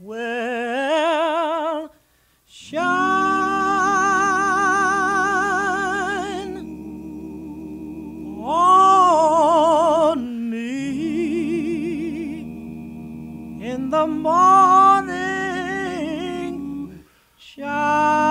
will shine on me in the morning. Shine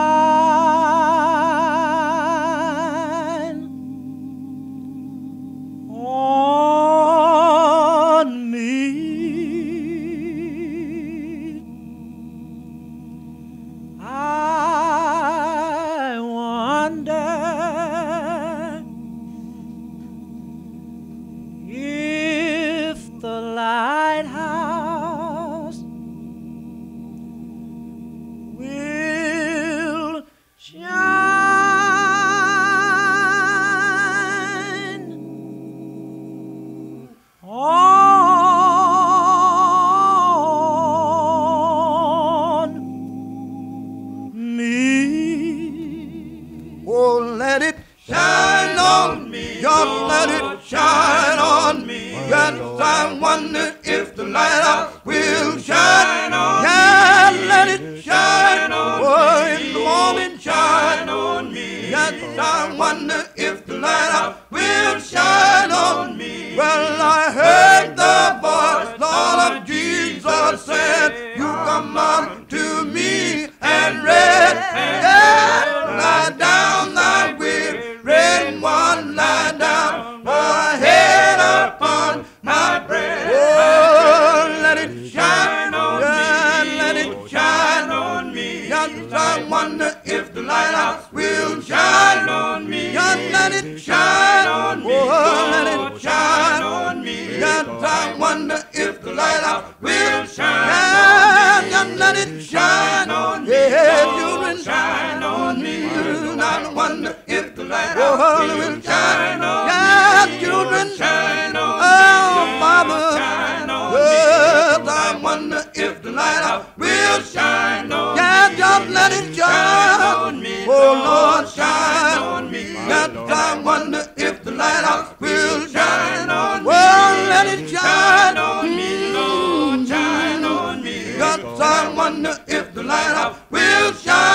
let it shine on me. God, let it shine on me. Yes, I wonder if the light will shine on me. Yeah, let it shine on oh, in the morning shine on me. Yes, I wonder if the light will Sometimes I wonder if the lighthouse will shine on me. God, let it shine on me. Oh, let it shine on me. God, I wonder if the lighthouse will shine on me. God, let it shine on me. Yeah, children, shine on me. I wonder if the lighthouse oh, oh, will oh. shine on me. God, shine on me. Oh, Father, God, I wonder if the light lighthouse will shine. Well, let it shine on me, Oh Lord, shine on me. Now I wonder if the light out will shine on me. Oh, let it shine on me, Lord, shine on me. God, I wonder if the light out will shine.